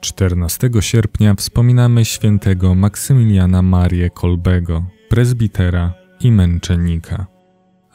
14 sierpnia wspominamy świętego Maksymiliana Marię Kolbego, prezbitera i męczennika.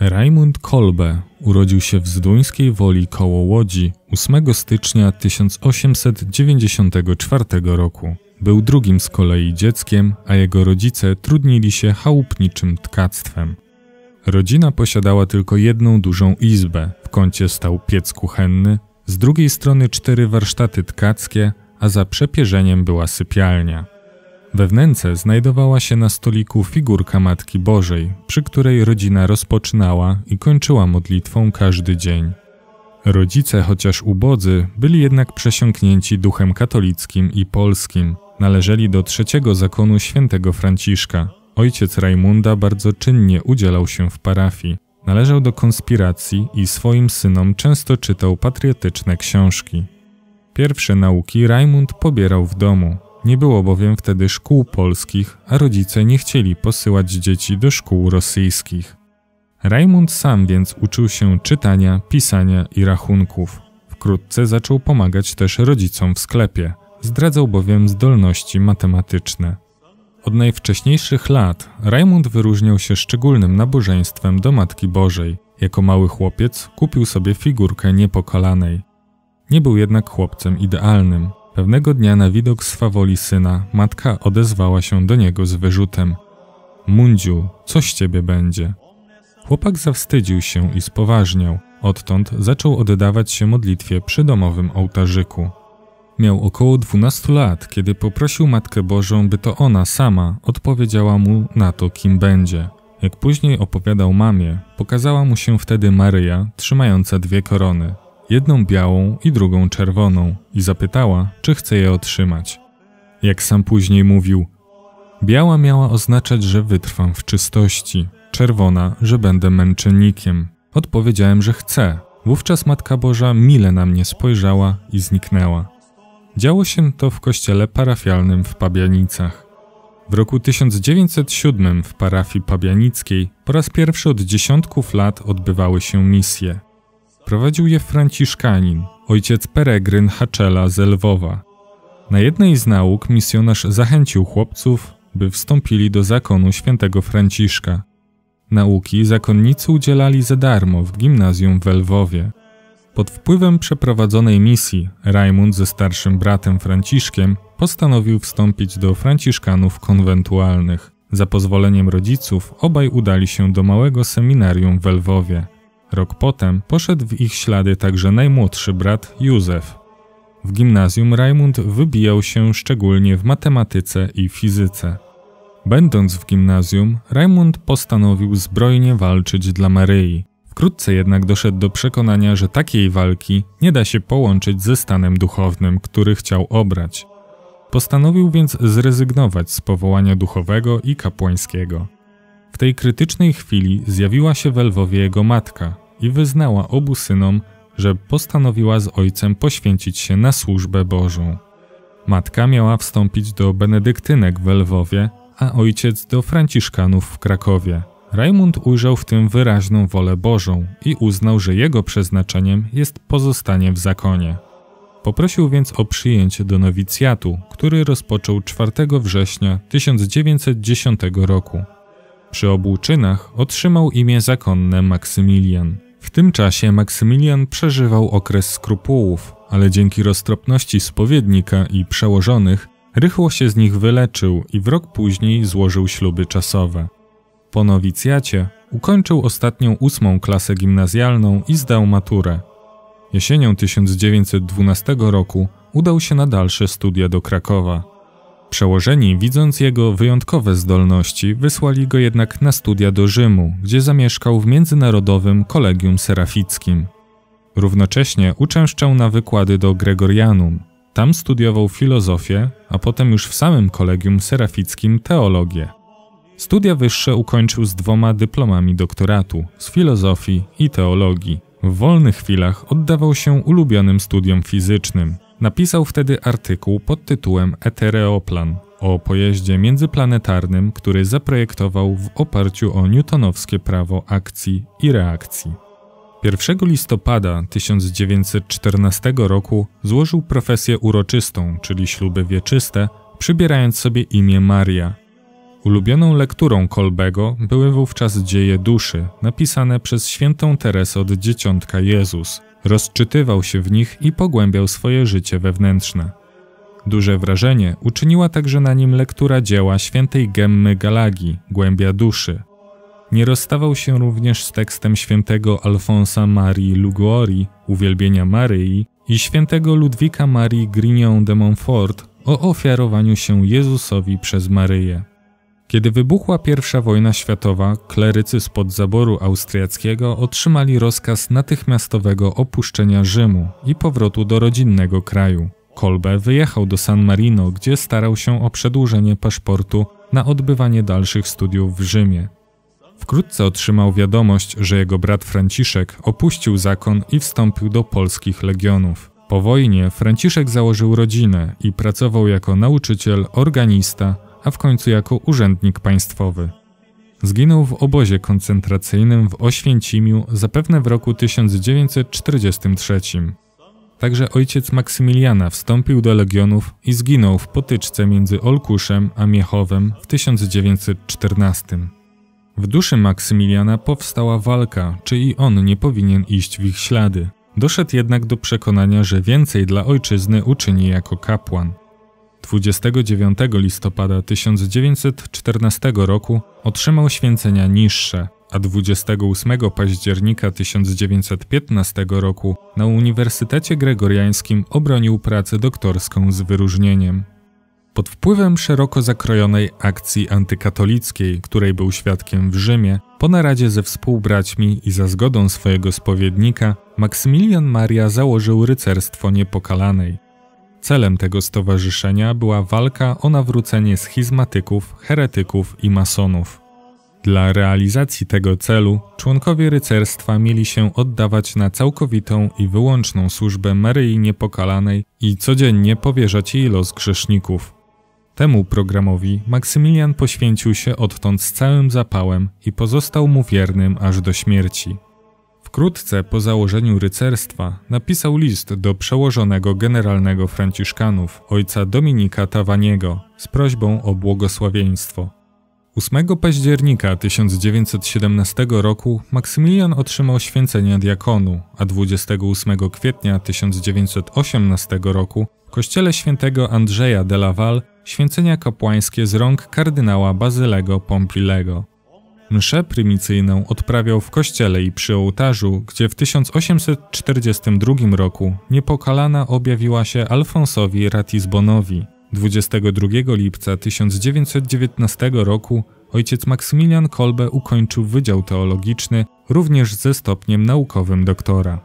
Raimund Kolbe urodził się w Zduńskiej Woli koło Łodzi 8 stycznia 1894 roku. Był drugim z kolei dzieckiem, a jego rodzice trudnili się chałupniczym tkactwem. Rodzina posiadała tylko jedną dużą izbę. W kącie stał piec kuchenny, z drugiej strony cztery warsztaty tkackie, a za przepierzeniem była sypialnia. We wnęce znajdowała się na stoliku figurka Matki Bożej, przy której rodzina rozpoczynała i kończyła modlitwą każdy dzień. Rodzice, chociaż ubodzy, byli jednak przesiąknięci duchem katolickim i polskim. Należeli do trzeciego zakonu świętego Franciszka. Ojciec Rajmunda bardzo czynnie udzielał się w parafii. Należał do konspiracji i swoim synom często czytał patriotyczne książki. Pierwsze nauki Rajmund pobierał w domu. Nie było bowiem wtedy szkół polskich, a rodzice nie chcieli posyłać dzieci do szkół rosyjskich. Rajmund sam więc uczył się czytania, pisania i rachunków. Wkrótce zaczął pomagać też rodzicom w sklepie. Zdradzał bowiem zdolności matematyczne. Od najwcześniejszych lat Rajmund wyróżniał się szczególnym nabożeństwem do Matki Bożej. Jako mały chłopiec kupił sobie figurkę niepokalanej. Nie był jednak chłopcem idealnym. Pewnego dnia na widok swawoli syna matka odezwała się do niego z wyrzutem: Mundziu, co z ciebie będzie? Chłopak zawstydził się i spoważniał. Odtąd zaczął oddawać się modlitwie przy domowym ołtarzyku. Miał około 12 lat, kiedy poprosił Matkę Bożą, by to ona sama odpowiedziała mu na to, kim będzie. Jak później opowiadał mamie, pokazała mu się wtedy Maryja, trzymająca dwie korony, jedną białą i drugą czerwoną, i zapytała, czy chce je otrzymać. Jak sam później mówił, biała miała oznaczać, że wytrwam w czystości, czerwona, że będę męczennikiem. Odpowiedziałem, że chcę. Wówczas Matka Boża mile na mnie spojrzała i zniknęła. Działo się to w kościele parafialnym w Pabianicach. W roku 1907 w parafii pabianickiej po raz pierwszy od dziesiątków lat odbywały się misje. Prowadził je franciszkanin, ojciec Peregryn Haczela z Lwowa. Na jednej z nauk misjonarz zachęcił chłopców, by wstąpili do zakonu świętego Franciszka. Nauki zakonnicy udzielali za darmo w gimnazjum w Lwowie. Pod wpływem przeprowadzonej misji Rajmund ze starszym bratem Franciszkiem postanowił wstąpić do franciszkanów konwentualnych. Za pozwoleniem rodziców obaj udali się do małego seminarium w Lwowie. Rok potem poszedł w ich ślady także najmłodszy brat Józef. W gimnazjum Rajmund wybijał się szczególnie w matematyce i fizyce. Będąc w gimnazjum, Rajmund postanowił zbrojnie walczyć dla Maryi. Wkrótce jednak doszedł do przekonania, że takiej walki nie da się połączyć ze stanem duchownym, który chciał obrać. Postanowił więc zrezygnować z powołania duchowego i kapłańskiego. W tej krytycznej chwili zjawiła się w Lwowie jego matka i wyznała obu synom, że postanowiła z ojcem poświęcić się na służbę Bożą. Matka miała wstąpić do benedyktynek w Lwowie, a ojciec do franciszkanów w Krakowie. Rajmund ujrzał w tym wyraźną wolę Bożą i uznał, że jego przeznaczeniem jest pozostanie w zakonie. Poprosił więc o przyjęcie do nowicjatu, który rozpoczął 4 września 1910 roku. Przy obu czynach otrzymał imię zakonne Maksymilian. W tym czasie Maksymilian przeżywał okres skrupułów, ale dzięki roztropności spowiednika i przełożonych rychło się z nich wyleczył i w rok później złożył śluby czasowe. Po nowicjacie ukończył ostatnią ósmą klasę gimnazjalną i zdał maturę. Jesienią 1912 roku udał się na dalsze studia do Krakowa. Przełożeni, widząc jego wyjątkowe zdolności, wysłali go jednak na studia do Rzymu, gdzie zamieszkał w Międzynarodowym Kolegium Serafickim. Równocześnie uczęszczał na wykłady do Gregorianum. Tam studiował filozofię, a potem już w samym Kolegium Serafickim teologię. Studia wyższe ukończył z dwoma dyplomami doktoratu z filozofii i teologii. W wolnych chwilach oddawał się ulubionym studiom fizycznym. Napisał wtedy artykuł pod tytułem Etereoplan, o pojeździe międzyplanetarnym, który zaprojektował w oparciu o newtonowskie prawo akcji i reakcji. 1 listopada 1914 roku złożył profesję uroczystą, czyli śluby wieczyste, przybierając sobie imię Maria. Ulubioną lekturą Kolbego były wówczas dzieje duszy, napisane przez świętą Teresę od Dzieciątka Jezus. Rozczytywał się w nich i pogłębiał swoje życie wewnętrzne. Duże wrażenie uczyniła także na nim lektura dzieła świętej Gemmy Galagi, Głębia duszy. Nie rozstawał się również z tekstem świętego Alfonsa Marii Luguori, Uwielbienia Maryi i świętego Ludwika Marii Grignon de Montfort o ofiarowaniu się Jezusowi przez Maryję. Kiedy wybuchła I wojna światowa, klerycy spod zaboru austriackiego otrzymali rozkaz natychmiastowego opuszczenia Rzymu i powrotu do rodzinnego kraju. Kolbe wyjechał do San Marino, gdzie starał się o przedłużenie paszportu na odbywanie dalszych studiów w Rzymie. Wkrótce otrzymał wiadomość, że jego brat Franciszek opuścił zakon i wstąpił do polskich legionów. Po wojnie Franciszek założył rodzinę i pracował jako nauczyciel, organista, a w końcu jako urzędnik państwowy. Zginął w obozie koncentracyjnym w Oświęcimiu zapewne w roku 1943. Także ojciec Maksymiliana wstąpił do legionów i zginął w potyczce między Olkuszem a Miechowem w 1914. W duszy Maksymiliana powstała walka, czy i on nie powinien iść w ich ślady. Doszedł jednak do przekonania, że więcej dla ojczyzny uczyni jako kapłan. 29 listopada 1914 roku otrzymał święcenia niższe, a 28 października 1915 roku na Uniwersytecie Gregoriańskim obronił pracę doktorską z wyróżnieniem. Pod wpływem szeroko zakrojonej akcji antykatolickiej, której był świadkiem w Rzymie, po naradzie ze współbraćmi i za zgodą swojego spowiednika, Maksymilian Maria założył rycerstwo niepokalanej. Celem tego stowarzyszenia była walka o nawrócenie schizmatyków, heretyków i masonów. Dla realizacji tego celu członkowie rycerstwa mieli się oddawać na całkowitą i wyłączną służbę Maryi Niepokalanej i codziennie powierzać jej los grzeszników. Temu programowi Maksymilian poświęcił się odtąd z całym zapałem i pozostał mu wiernym aż do śmierci. Wkrótce po założeniu rycerstwa napisał list do przełożonego generalnego Franciszkanów, ojca Dominika Tawaniego, z prośbą o błogosławieństwo. 8 października 1917 roku Maksymilian otrzymał święcenia diakonu, a 28 kwietnia 1918 roku w kościele świętego Andrzeja de Laval święcenia kapłańskie z rąk kardynała Bazylego Pompilego. Mszę prymicyjną odprawiał w kościele i przy ołtarzu, gdzie w 1842 roku niepokalana objawiła się Alfonsowi Ratisbonowi. 22 lipca 1919 roku ojciec Maksymilian Kolbe ukończył Wydział Teologiczny, również ze stopniem naukowym doktora.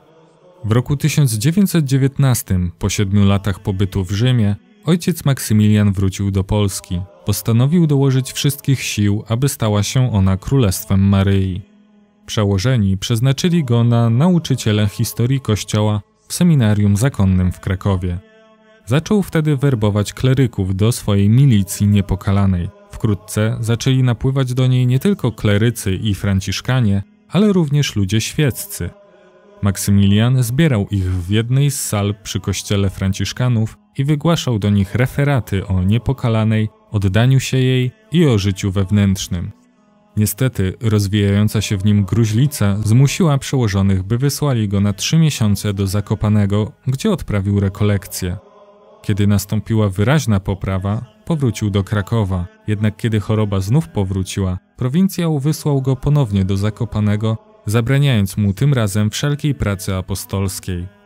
W roku 1919, po siedmiu latach pobytu w Rzymie, ojciec Maksymilian wrócił do Polski. Postanowił dołożyć wszystkich sił, aby stała się ona królestwem Maryi. Przełożeni przeznaczyli go na nauczyciela historii Kościoła w seminarium zakonnym w Krakowie. Zaczął wtedy werbować kleryków do swojej milicji niepokalanej. Wkrótce zaczęli napływać do niej nie tylko klerycy i franciszkanie, ale również ludzie świeccy. Maksymilian zbierał ich w jednej z sal przy kościele franciszkanów i wygłaszał do nich referaty o niepokalanej, oddaniu się jej i o życiu wewnętrznym. Niestety, rozwijająca się w nim gruźlica zmusiła przełożonych, by wysłali go na trzy miesiące do Zakopanego, gdzie odprawił rekolekcję. Kiedy nastąpiła wyraźna poprawa, powrócił do Krakowa, jednak kiedy choroba znów powróciła, prowincjał wysłał go ponownie do Zakopanego, zabraniając mu tym razem wszelkiej pracy apostolskiej.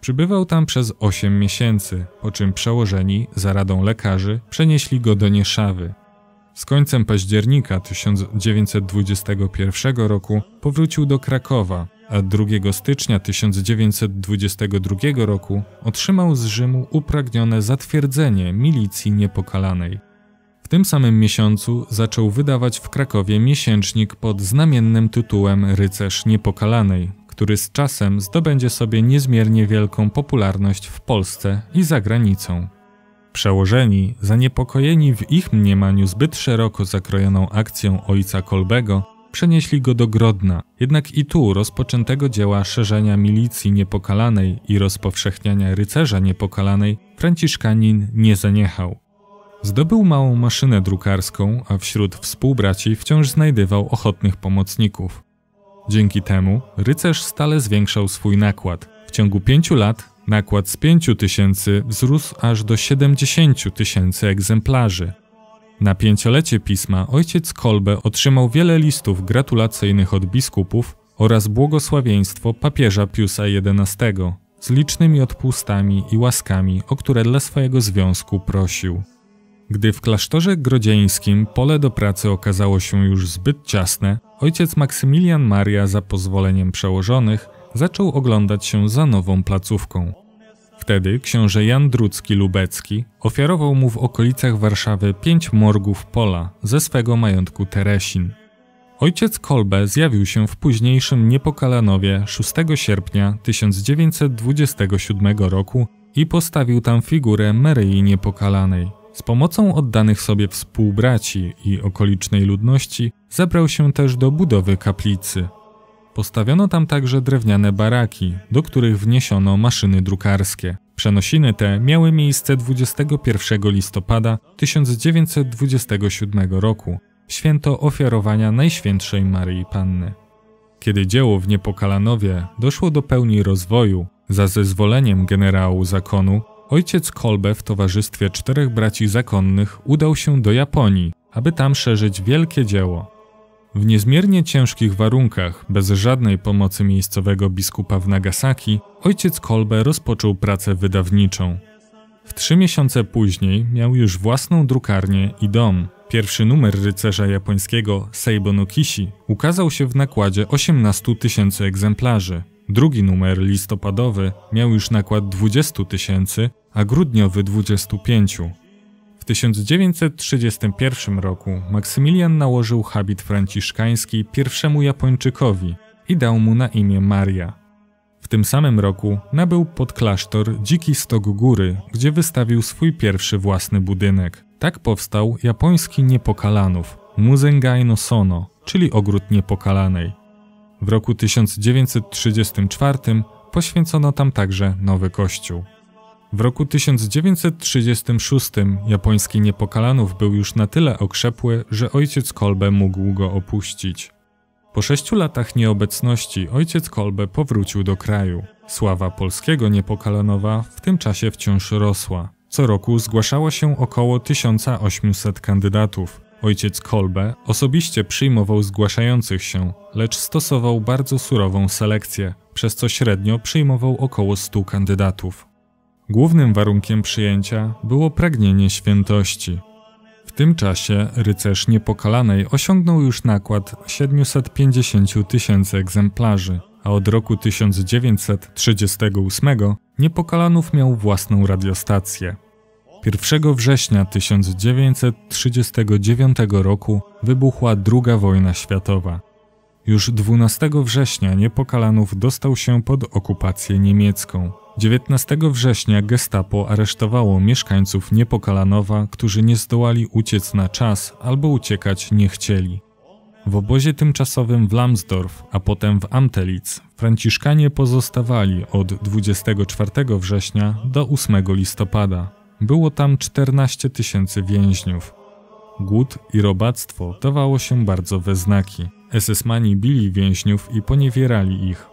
Przybywał tam przez 8 miesięcy, po czym przełożeni, za radą lekarzy, przenieśli go do Nieszawy. Z końcem października 1921 roku powrócił do Krakowa, a 2 stycznia 1922 roku otrzymał z Rzymu upragnione zatwierdzenie milicji niepokalanej. W tym samym miesiącu zaczął wydawać w Krakowie miesięcznik pod znamiennym tytułem Rycerz Niepokalanej, który z czasem zdobędzie sobie niezmiernie wielką popularność w Polsce i za granicą. Przełożeni, zaniepokojeni w ich mniemaniu zbyt szeroko zakrojoną akcją ojca Kolbego, przenieśli go do Grodna. Jednak i tu rozpoczętego dzieła szerzenia milicji niepokalanej i rozpowszechniania rycerza niepokalanej Franciszkanin nie zaniechał. Zdobył małą maszynę drukarską, a wśród współbraci wciąż znajdywał ochotnych pomocników. Dzięki temu rycerz stale zwiększał swój nakład. W ciągu pięciu lat nakład z pięciu tysięcy wzrósł aż do 70 tysięcy egzemplarzy. Na pięciolecie pisma ojciec Kolbe otrzymał wiele listów gratulacyjnych od biskupów oraz błogosławieństwo papieża Piusa XI z licznymi odpustami i łaskami, o które dla swojego związku prosił. Gdy w klasztorze grodzieńskim pole do pracy okazało się już zbyt ciasne, ojciec Maksymilian Maria za pozwoleniem przełożonych zaczął oglądać się za nową placówką. Wtedy książę Jan Drucki-Lubecki ofiarował mu w okolicach Warszawy pięć morgów pola ze swego majątku Teresin. Ojciec Kolbe zjawił się w późniejszym Niepokalanowie 6 sierpnia 1927 roku i postawił tam figurę Maryi Niepokalanej. Z pomocą oddanych sobie współbraci i okolicznej ludności zabrał się też do budowy kaplicy. Postawiono tam także drewniane baraki, do których wniesiono maszyny drukarskie. Przenosiny te miały miejsce 21 listopada 1927 roku, święto ofiarowania Najświętszej Maryi Panny. Kiedy dzieło w Niepokalanowie doszło do pełni rozwoju, za zezwoleniem generału zakonu, ojciec Kolbe w towarzystwie czterech braci zakonnych udał się do Japonii, aby tam szerzyć wielkie dzieło. W niezmiernie ciężkich warunkach, bez żadnej pomocy miejscowego biskupa w Nagasaki, ojciec Kolbe rozpoczął pracę wydawniczą. W trzy miesiące później miał już własną drukarnię i dom. Pierwszy numer rycerza japońskiego Seibo no Kishi ukazał się w nakładzie 18 tysięcy egzemplarzy. Drugi numer listopadowy miał już nakład 20 tysięcy, a grudniowy 25. 1931 roku Maksymilian nałożył habit franciszkański pierwszemu Japończykowi i dał mu na imię Maria. W tym samym roku nabył pod klasztor Dziki Stok Góry, gdzie wystawił swój pierwszy własny budynek. Tak powstał japoński Niepokalanów, Muzengai no Sono, czyli Ogród Niepokalanej. W roku 1934 poświęcono tam także nowy kościół. W roku 1936 japoński Niepokalanów był już na tyle okrzepły, że ojciec Kolbe mógł go opuścić. Po sześciu latach nieobecności ojciec Kolbe powrócił do kraju. Sława polskiego Niepokalanowa w tym czasie wciąż rosła. Co roku zgłaszało się około 1800 kandydatów. Ojciec Kolbe osobiście przyjmował zgłaszających się, lecz stosował bardzo surową selekcję, przez co średnio przyjmował około 100 kandydatów. Głównym warunkiem przyjęcia było pragnienie świętości. W tym czasie rycerz Niepokalanej osiągnął już nakład 750 tysięcy egzemplarzy, a od roku 1938 Niepokalanów miał własną radiostację. 1 września 1939 roku wybuchła II wojna światowa. Już 12 września Niepokalanów dostał się pod okupację niemiecką. 19 września gestapo aresztowało mieszkańców Niepokalanowa, którzy nie zdołali uciec na czas albo uciekać nie chcieli. W obozie tymczasowym w Lambsdorff, a potem w Amtelitz, Franciszkanie pozostawali od 24 września do 8 listopada. Było tam 14 tysięcy więźniów. Głód i robactwo dawało się bardzo we znaki. SS-mani bili więźniów i poniewierali ich.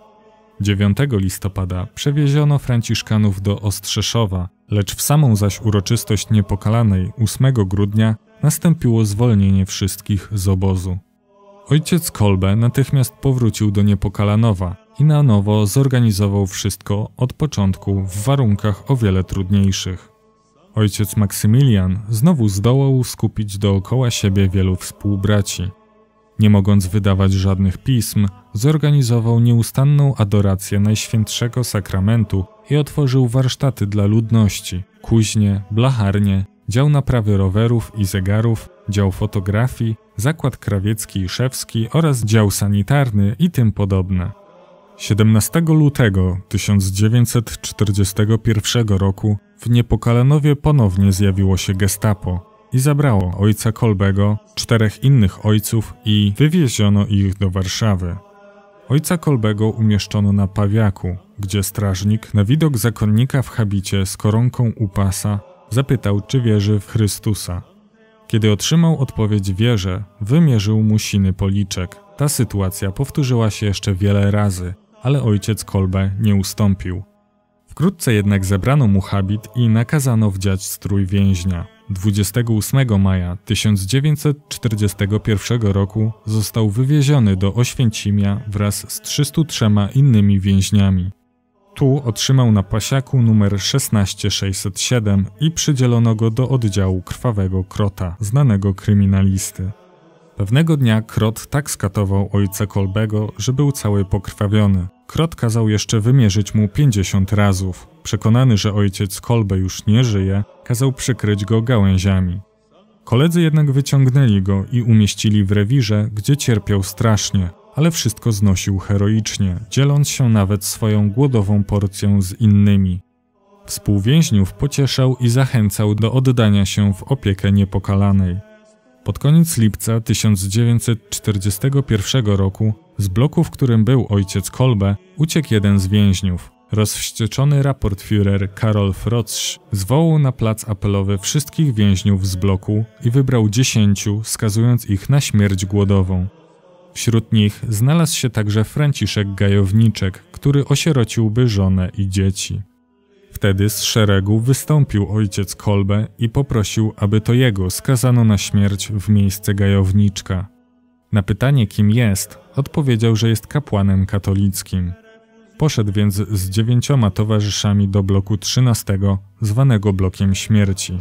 9 listopada przewieziono Franciszkanów do Ostrzeszowa, lecz w samą zaś uroczystość niepokalanej 8 grudnia nastąpiło zwolnienie wszystkich z obozu. Ojciec Kolbe natychmiast powrócił do Niepokalanowa i na nowo zorganizował wszystko od początku w warunkach o wiele trudniejszych. Ojciec Maksymilian znowu zdołał skupić dookoła siebie wielu współbraci. Nie mogąc wydawać żadnych pism, zorganizował nieustanną adorację Najświętszego Sakramentu i otworzył warsztaty dla ludności, kuźnie, blacharnie, dział naprawy rowerów i zegarów, dział fotografii, zakład krawiecki i szewski oraz dział sanitarny i tym podobne. 17 lutego 1941 roku w Niepokalanowie ponownie zjawiło się gestapo i zabrało ojca Kolbego, czterech innych ojców i wywieziono ich do Warszawy. Ojca Kolbego umieszczono na pawiaku, gdzie strażnik na widok zakonnika w habicie z koronką u pasa zapytał, czy wierzy w Chrystusa. Kiedy otrzymał odpowiedź wierzę, wymierzył mu siny policzek. Ta sytuacja powtórzyła się jeszcze wiele razy, ale ojciec Kolbe nie ustąpił. Wkrótce jednak zebrano mu habit i nakazano wdziać strój więźnia. 28 maja 1941 roku został wywieziony do Oświęcimia wraz z 303 innymi więźniami. Tu otrzymał na pasiaku numer 16607 i przydzielono go do oddziału krwawego Krota, znanego kryminalisty. Pewnego dnia Krot tak skatował ojca Kolbego, że był cały pokrwawiony. Krot kazał jeszcze wymierzyć mu 50 razów. Przekonany, że ojciec Kolbe już nie żyje, kazał przykryć go gałęziami. Koledzy jednak wyciągnęli go i umieścili w rewirze, gdzie cierpiał strasznie, ale wszystko znosił heroicznie, dzieląc się nawet swoją głodową porcją z innymi. Współwięźniów pocieszał i zachęcał do oddania się w opiekę niepokalanej. Pod koniec lipca 1941 roku z bloku, w którym był ojciec Kolbe, uciekł jeden z więźniów. Rozwścieczony raportführer Karol Frotsch zwołał na plac apelowy wszystkich więźniów z bloku i wybrał dziesięciu, skazując ich na śmierć głodową. Wśród nich znalazł się także Franciszek Gajowniczek, który osierociłby żonę i dzieci. Wtedy z szeregu wystąpił ojciec Kolbe i poprosił, aby to jego skazano na śmierć w miejsce Gajowniczka. Na pytanie, kim jest, odpowiedział, że jest kapłanem katolickim. Poszedł więc z dziewięcioma towarzyszami do bloku 13, zwanego blokiem śmierci.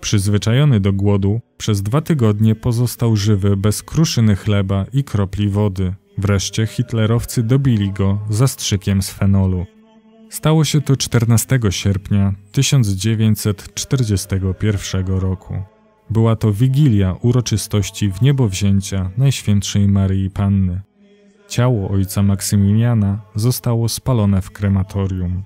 Przyzwyczajony do głodu, przez dwa tygodnie pozostał żywy bez kruszyny chleba i kropli wody. Wreszcie hitlerowcy dobili go zastrzykiem z fenolu. Stało się to 14 sierpnia 1941 roku. Była to wigilia uroczystości w niebowzięcia Najświętszej Maryi Panny. Ciało ojca Maksymiliana zostało spalone w krematorium.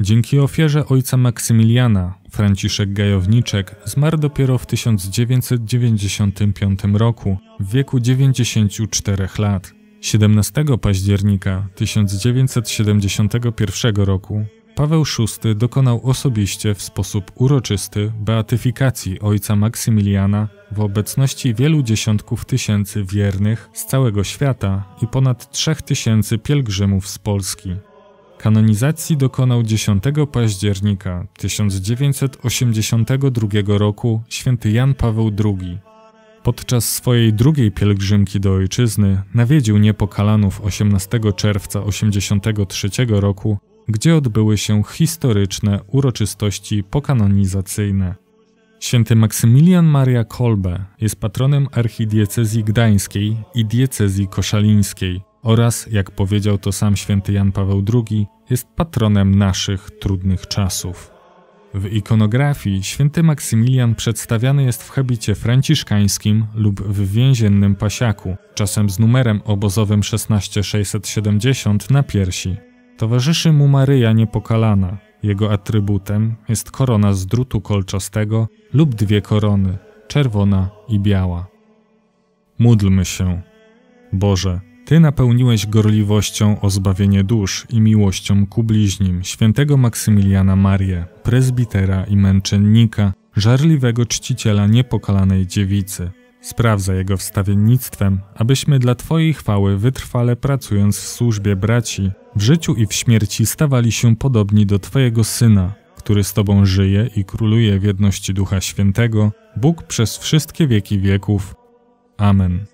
Dzięki ofierze ojca Maksymiliana, Franciszek Gajowniczek zmarł dopiero w 1995 roku, w wieku 94 lat. 17 października 1971 roku Paweł VI dokonał osobiście w sposób uroczysty beatyfikacji ojca Maksymiliana w obecności wielu dziesiątków tysięcy wiernych z całego świata i ponad trzech tysięcy pielgrzymów z Polski. Kanonizacji dokonał 10 października 1982 roku święty Jan Paweł II. Podczas swojej drugiej pielgrzymki do ojczyzny nawiedził niepokalanów 18 czerwca 1983 roku gdzie odbyły się historyczne uroczystości pokanonizacyjne. Święty Maksymilian Maria Kolbe jest patronem archidiecezji gdańskiej i diecezji koszalińskiej oraz, jak powiedział to sam święty Jan Paweł II, jest patronem naszych trudnych czasów. W ikonografii święty Maksymilian przedstawiany jest w habicie franciszkańskim lub w więziennym pasiaku, czasem z numerem obozowym 16670 na piersi. Towarzyszy mu Maryja Niepokalana. Jego atrybutem jest korona z drutu kolczastego lub dwie korony, czerwona i biała. Módlmy się. Boże, Ty napełniłeś gorliwością o zbawienie dusz i miłością ku bliźnim świętego Maksymiliana Marię, prezbitera i męczennika, żarliwego czciciela niepokalanej dziewicy – Sprawdza jego wstawiennictwem, abyśmy dla Twojej chwały wytrwale pracując w służbie braci, w życiu i w śmierci stawali się podobni do Twojego Syna, który z Tobą żyje i króluje w jedności Ducha Świętego, Bóg przez wszystkie wieki wieków. Amen.